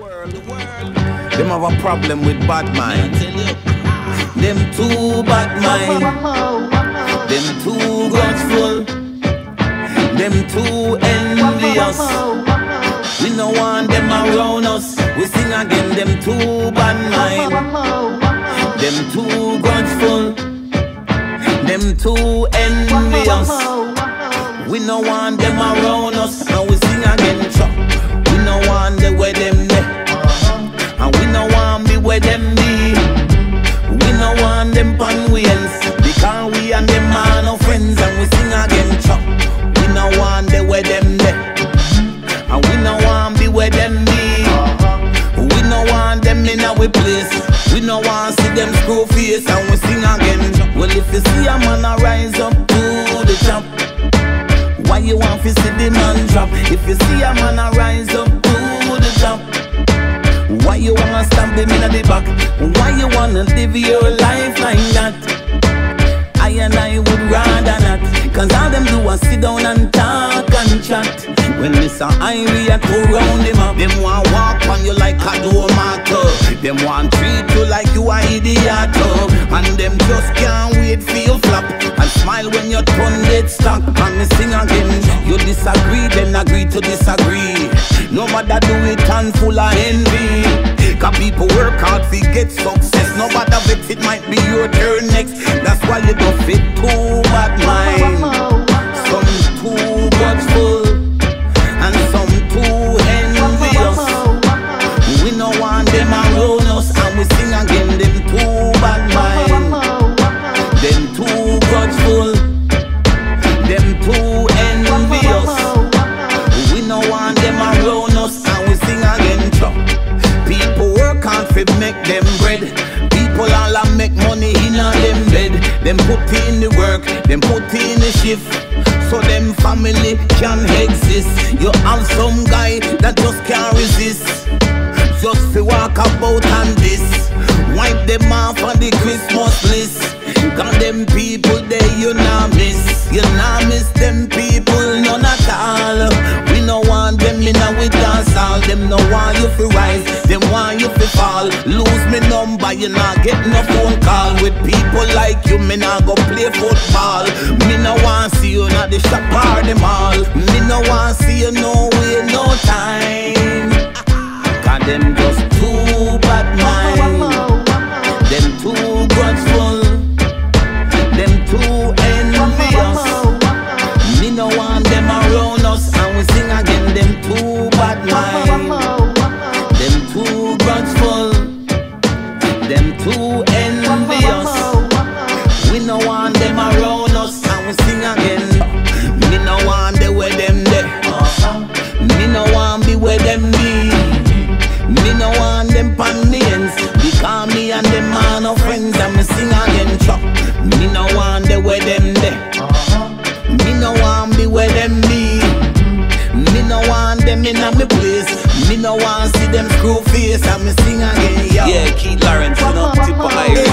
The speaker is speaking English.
world, the world. Them have a problem with bad mind. Them too bad mind. Them too grudgeful. Them too envious. We no want them around us. We sing again. Them too bad mind. Them too grudgeful. Them too envious. We no want them around If you see a man a rise up to the top, why you wanna stamp him in the back? Why you wanna live your life like that? I and I would rather not Cause all them do is sit down and talk and chat When Mr. Irie a go round them up Them want walk on you like a door marker Them want treat you like you a idiot. And them just can't wait for flop And smile when you dead stock And me sing again. You disagree, then agree to disagree. Nobody do it and full of envy. Cause people work hard to get success. Nobody vex, it might be your turn next. That's why you don't fit too bad mind. Some too grudgeful And some too envious. We no want them around us And we sing again. Them too bad mind. Them too grudgeful Them put in the work, them put in the shift. So them family can exist. You have some guy that just can't resist. Just to walk about and this. Wipe them off on the Christmas list. Got them people there you not miss. You not miss them people none at all. We no want them in a with all them no want you to rise, them want you to fall. Lose me number, you not get no phone call. With people like you, me not go play football. Me no want see you not the shop or the mall. Me no want see you no way, no time. Cause them just too bad mind. Them too grudgeful. Them too envious. Me no want them around us, and we sing again. Them too bad mind. want them around us and we sing again. Me no want the way them there. Me no want be where them be. Me no want them panians. Because me and them are no friends and me sing again. Chop. Me no want the way them there. Me no want be where them be. Me no want them in a me place. Me no want see them screw face and me sing again. Yo. Yeah, Keith Lawrence, you know, Tippa